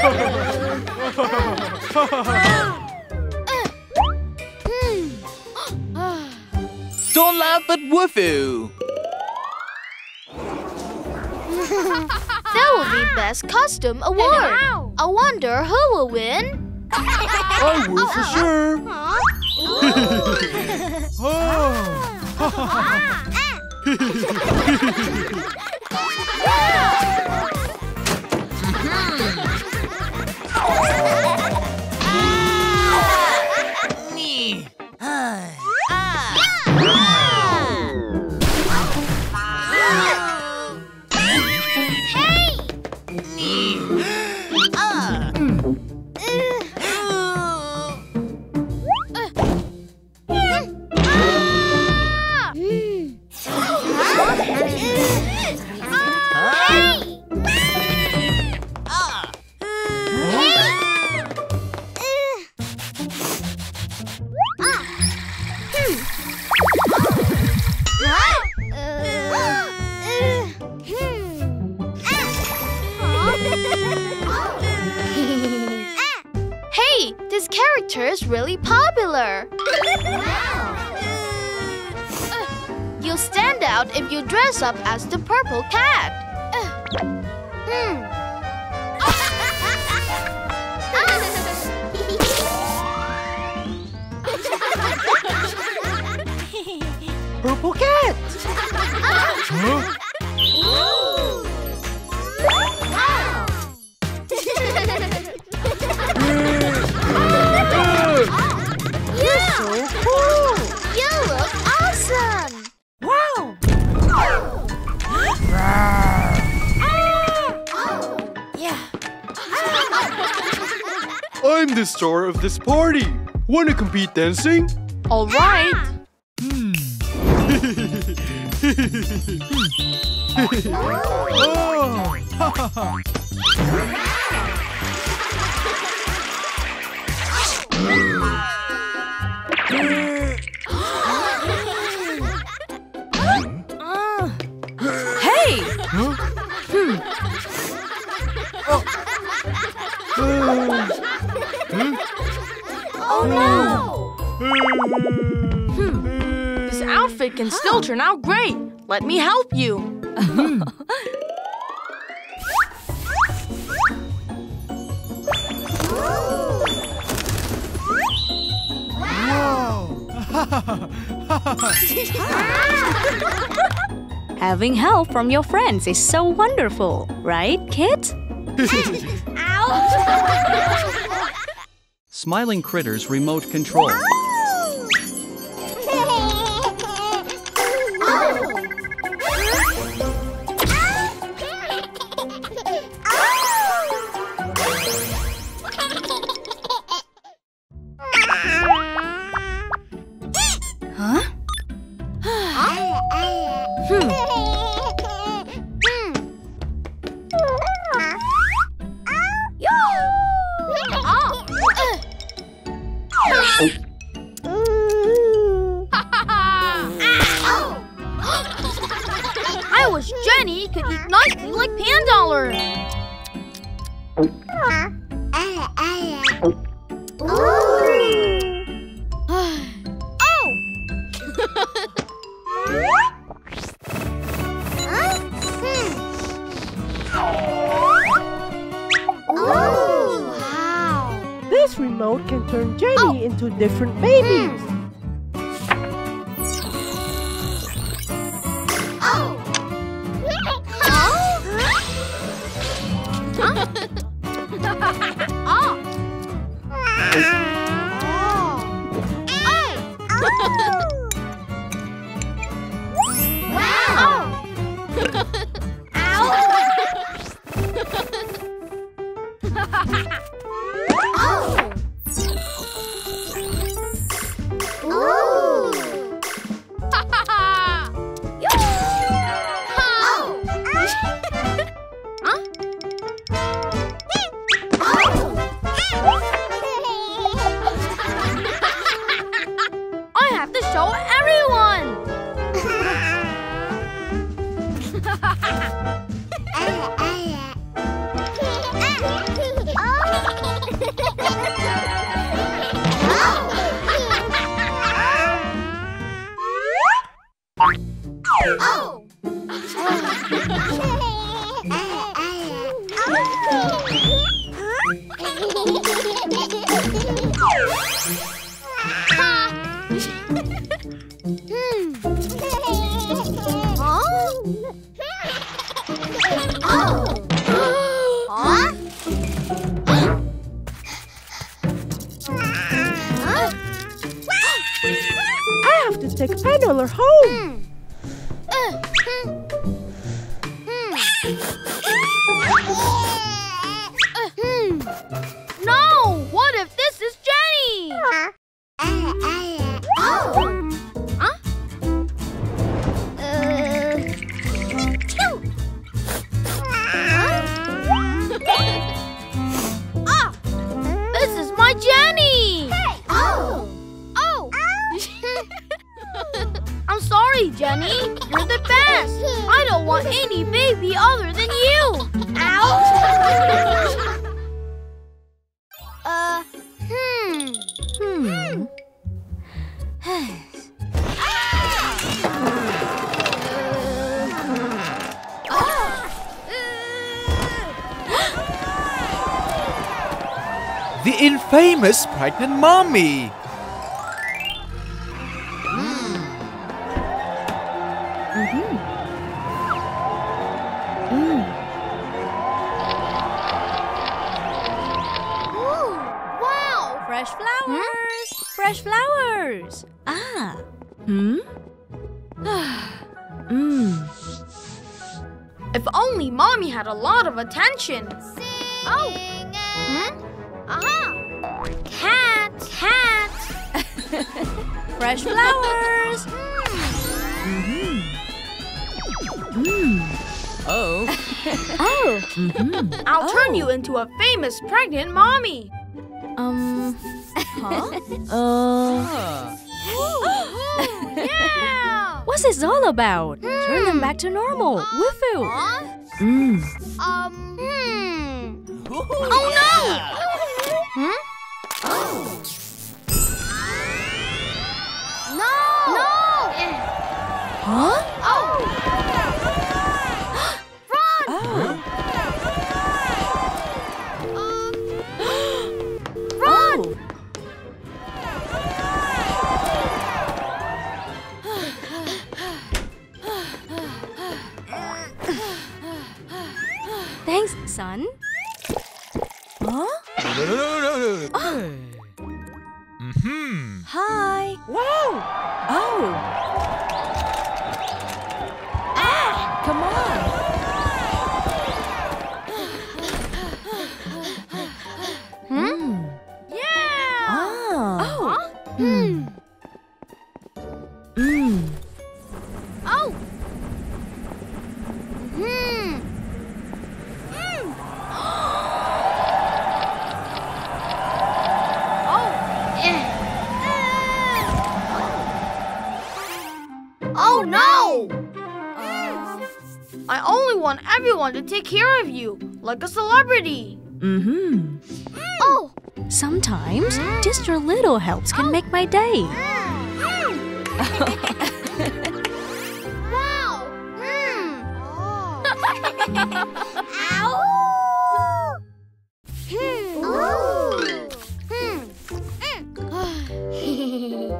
Don't laugh at Wolfoo. that will be Best Costume Award. I wonder who will win? I will for sure. hey, if you dress up as the purple cat. I'm the star of this party. Wanna compete dancing? All right. Hey! Hmm. Oh. outfit can still turn out great. Let me help you. Having help from your friends is so wonderful, right, kids? Smiling Critters Remote Control. This remote can turn Jenny oh. into different babies. Huh? Infamous pregnant mommy. Ooh, wow! Fresh flowers. Fresh flowers. Ah. Hmm. Hmm. If only mommy had a lot of attention. Oh! Fresh flowers. Oh. Oh. mmm I'll turn Oh. you into a famous pregnant mommy. Um. Huh? Uh. Yeah! What's this all about? Turn them back to normal. Woohoo. Huh? Mm. Um, hmm. Oh no! No! Huh? Oh! Run! Oh. Um, run! Oh. Thanks, son. Huh? Mm-hmm. Hi. Wow! Oh. Like a celebrity. Mm-hmm. Oh! Sometimes just your little helps can make my day. Wow! Hmm. Ow! Hmm. Hmm.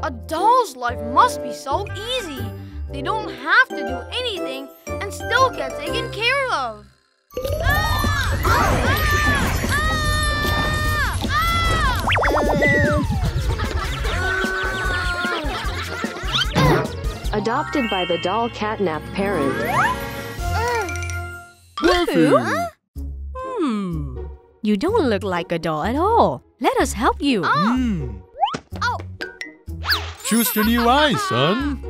A doll's life must be so easy. They don't have to do anything and still get taken care of. Adopted by the doll catnap parent. Woohoo! Hmm. You don't look like a doll at all. Let us help you. Hmm. Oh. Choose your new eyes, son.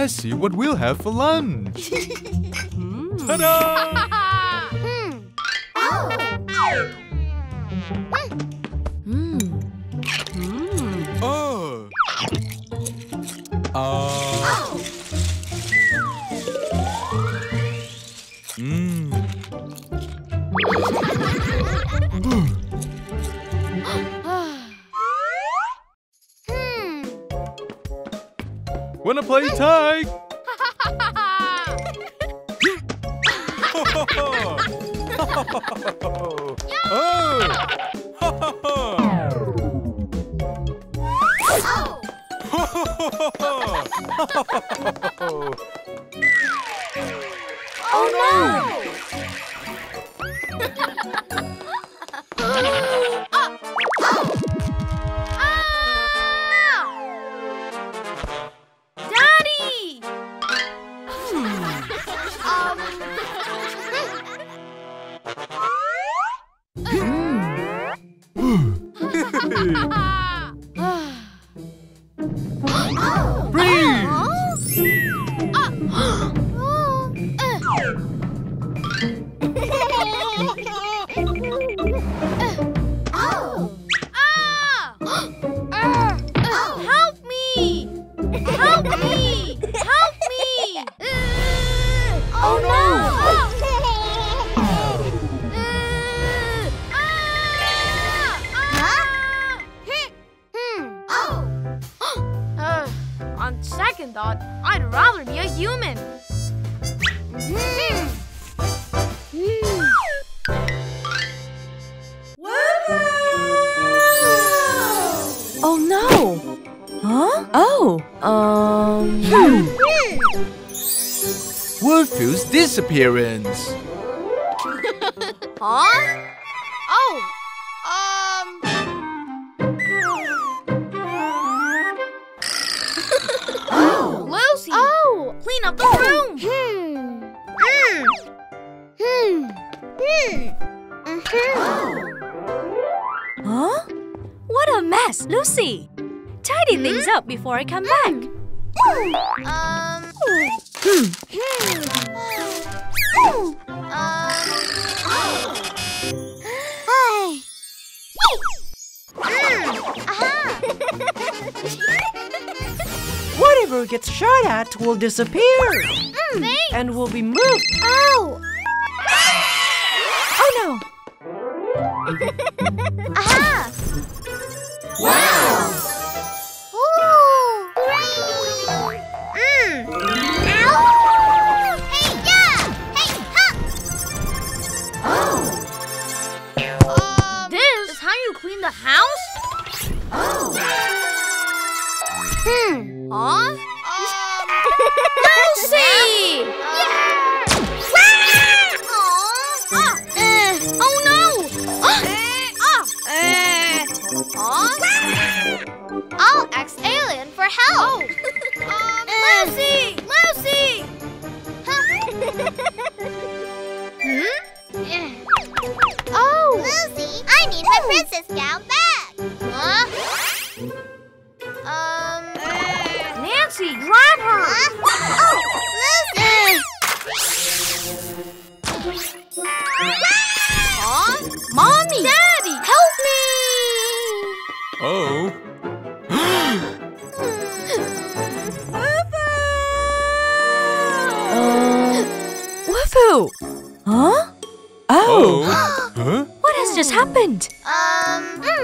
Let's see what we'll have for lunch. Ta-da! Hmm. Oh. Uh. Disappearance. Huh? Oh, um. Lucy! Oh. Clean up the room! Hmm. Hmm. Hmm. Hmm. Mhm. Huh? What a mess, Lucy! Tidy things up before I come back. Um. Um. Whatever gets shot at will disappear and will be moved. Oh. Oh no! Aha. Wow. Ooh. Hooray. Mm. Ow. Hey, yeah. Hey, huh. Um, this is how you clean the house? Hmm. Huh? Um. Lucy! Uh, Oh no! Ah! Huh? I'll ask Alien for help.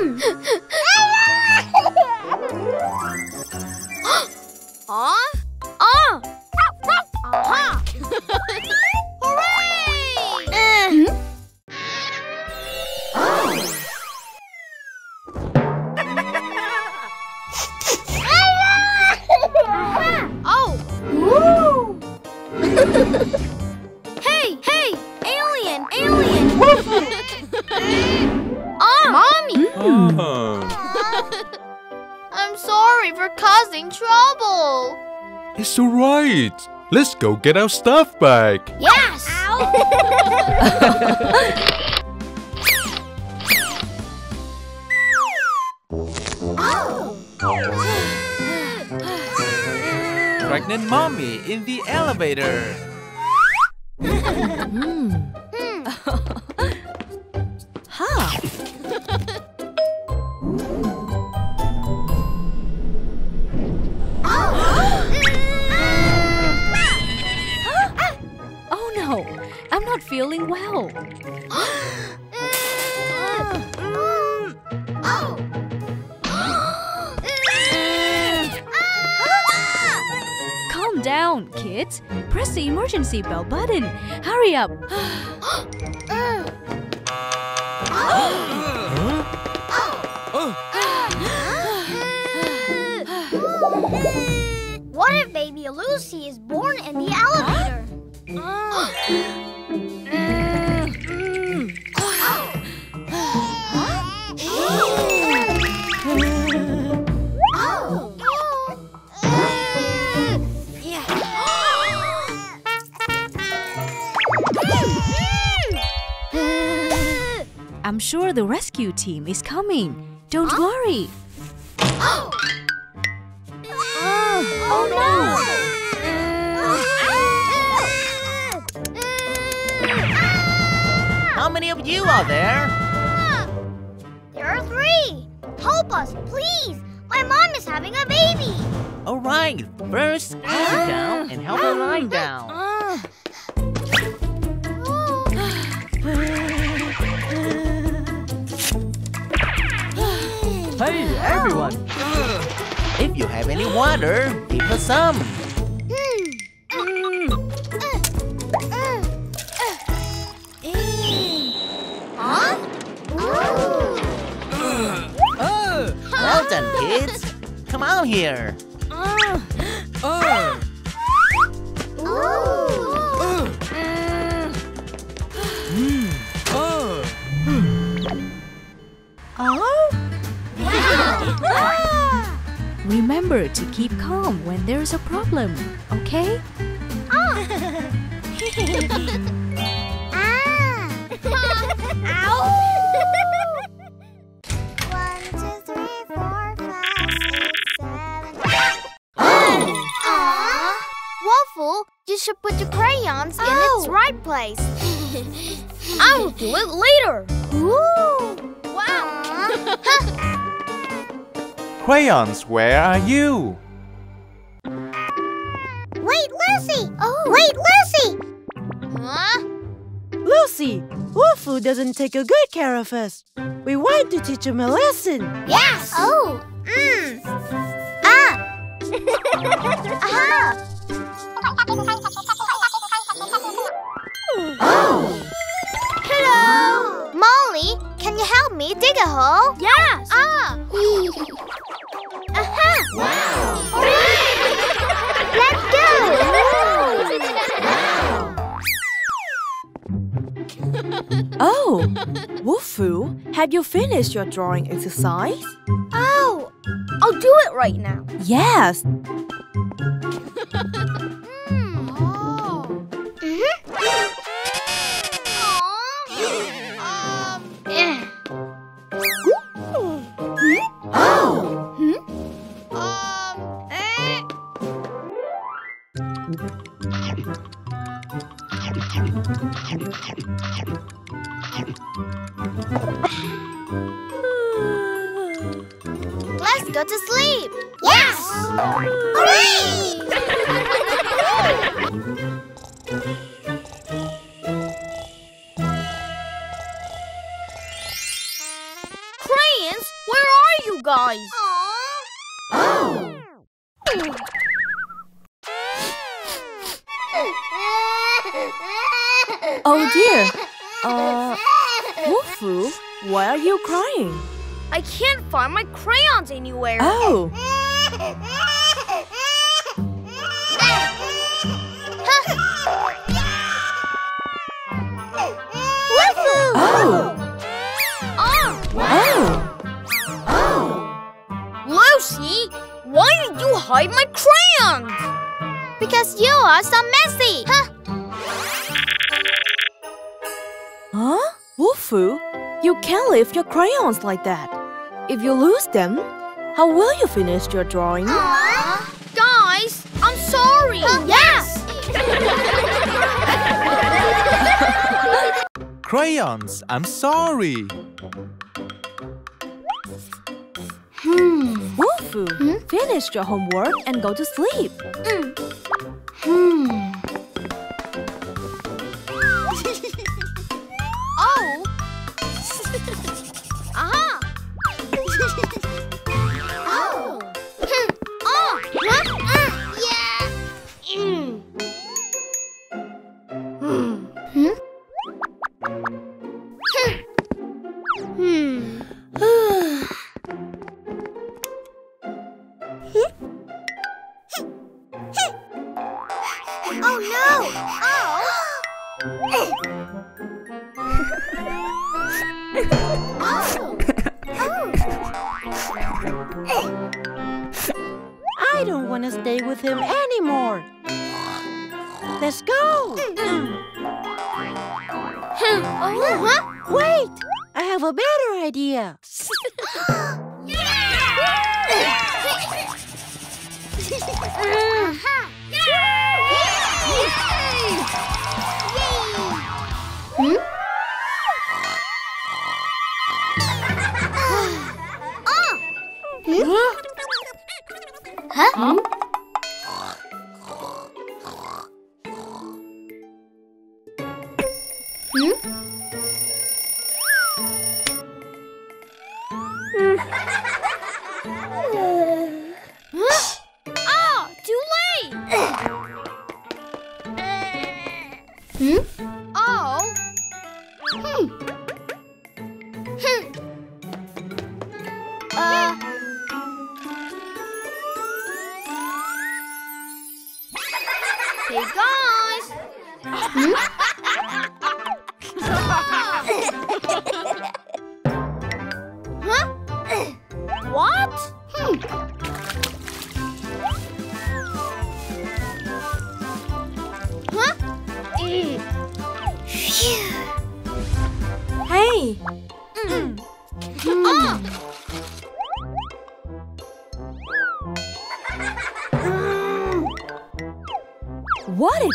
嗯。Let's go get our stuff back. Yes! Oh. Pregnant mommy in the elevator. Huh? Feeling well. Calm down, kids. Press the emergency bell button. Hurry up. Rescue team is coming. Don't worry. Oh, oh no! Ah. How many of you are there? Ah. There are three. Help us, please. My mom is having a baby. All right, first, calm down and help her lie down. Everyone! If you have any water, give her some. Hmm. Well done, kids. Come out here. Remember to keep calm when there's a problem, okay? One, two, three, four, five, six, seven. Aww. Waffle, you should put your crayons in its oh. right place. I will do it later. Ooh. Wow. Crayons, where are you? Wait, Lucy. Oh. Wait, Lucy. Huh? Lucy, Wolfoo doesn't take a good care of us. We want to teach him a lesson. Yes. Oh. Mm. Ah. Aha. Hello. Molly, can you help me dig a hole? Yes. Ah. Had you finished your drawing exercise? Oh, I'll do it right now. Yes. Guys? Oh dear. Uh, Wolfoo, why are you crying? I can't find my crayons anywhere. Oh, oh, hide my crayons? Because you are so messy. Huh? Huh? Wolfoo, you can't leave your crayons like that. If you lose them, how will you finish your drawing? Guys, I'm sorry. Yes. Crayons, I'm sorry. Hmm. Wolfoo, hmm? finish your homework and go to sleep. Oh.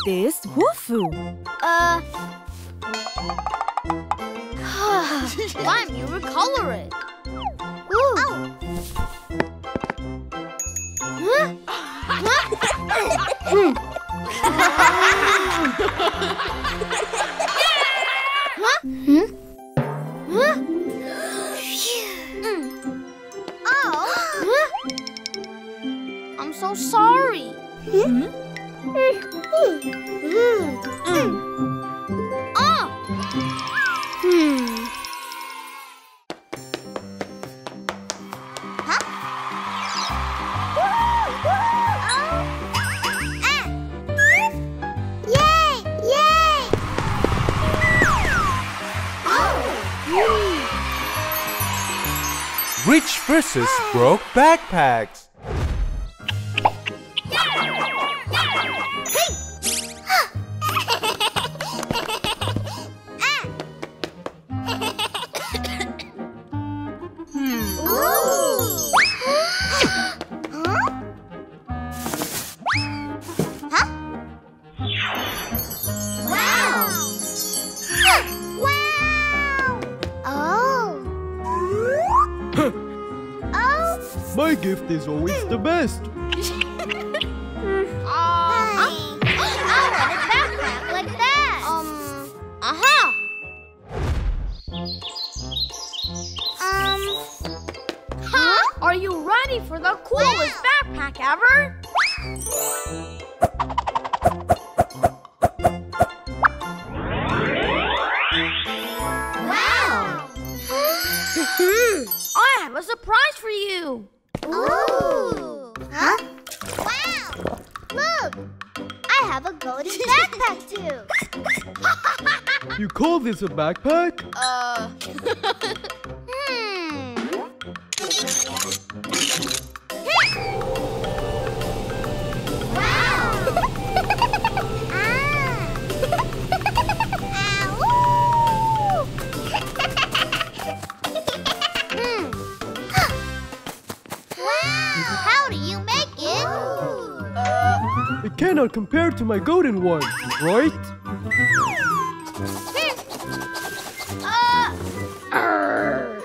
This? Wolfoo. Uh. Don't you recolor it? Rich versus broke backpacks. Backpack ever? Wow! I have a surprise for you. Ooh! Huh? Wow! Look! I have a golden backpack too. You call this a backpack? Uh. cannot compare to my golden one, right? Uh, oh!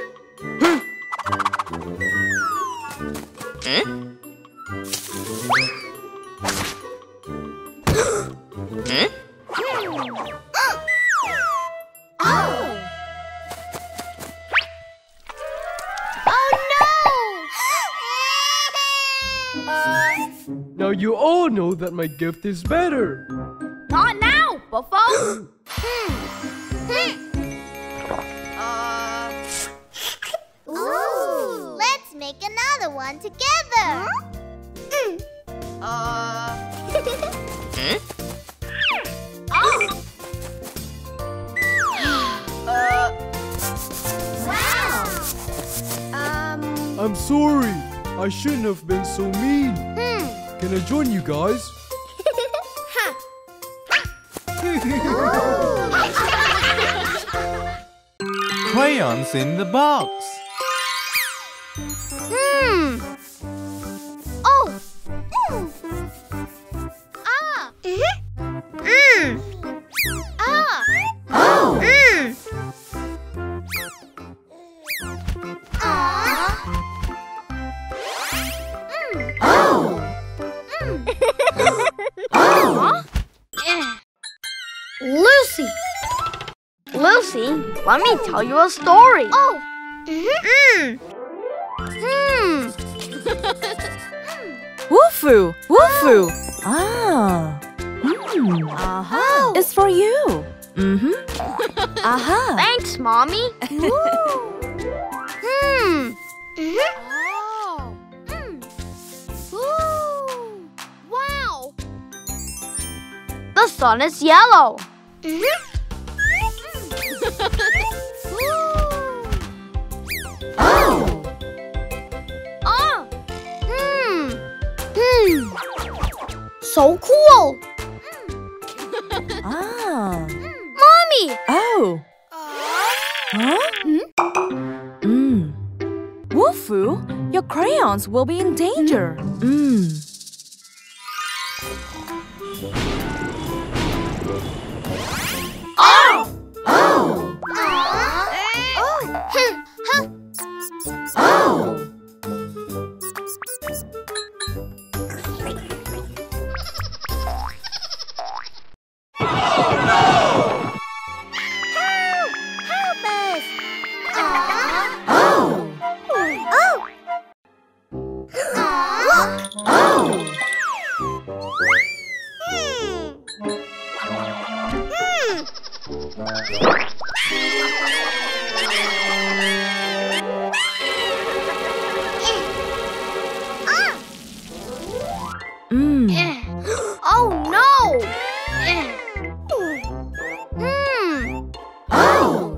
know that my gift is better. Not now, Buffo. Hmm. Hmm. uh... Ooh. Let's make another one together. Huh? Hmm. Uh... uh. huh? Oh! Um. I'm sorry. I shouldn't have been so mean. Can I join you guys? Crayons in the box. Let me tell you a story. Oh. Mm. Hmm. Wolfoo! Wolfoo! Ah. Hmm. Uh-huh. It's for you. Mm-hmm. Aha. Thanks, Mommy. hmm. Oh. Mm. Ooh. Wow. The sun is yellow. oh. So cool. Ah. Mommy. Oh. Huh? Mm. Wolfoo, your crayons will be in danger. Mm. Mm. Oh no! Hmm. Oh.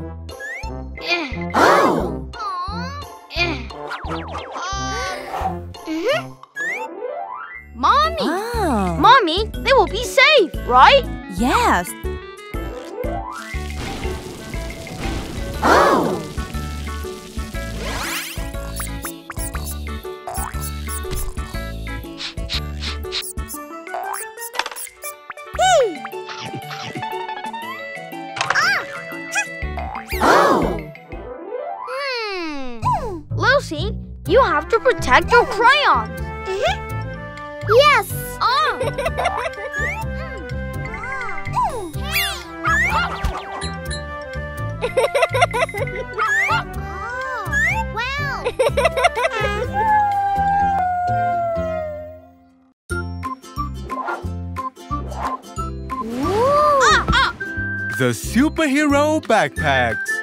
Oh. Mommy! Ah. Mommy, they will be safe, right? Yes. The superhero backpacks.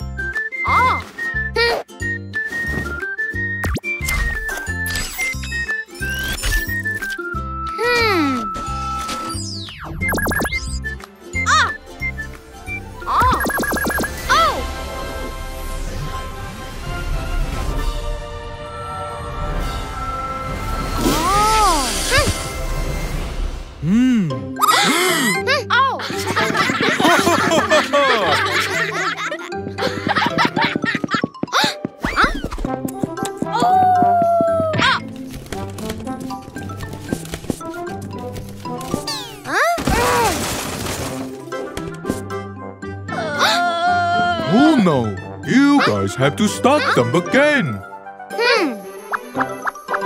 Have to stop them again. Wow. Hmm.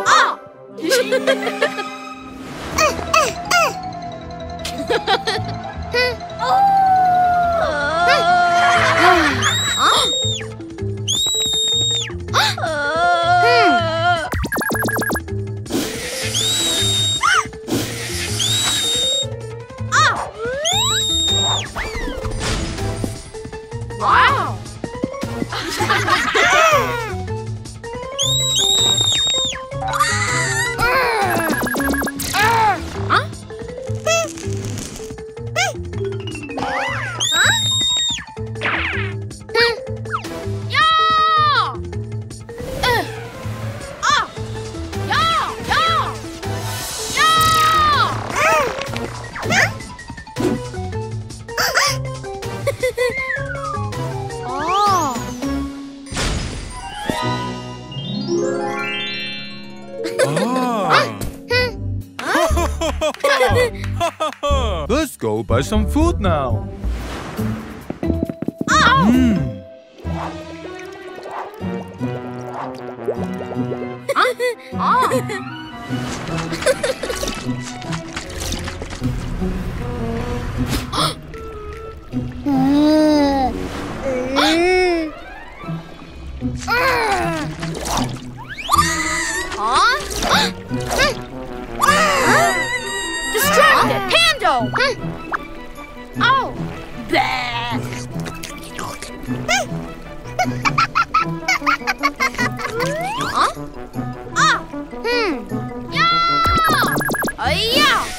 Ah! Let's go buy some food now. Ow! Mm. Pando! Oh! Huh? Ah! Hmm! Yeah! Uh, yeah!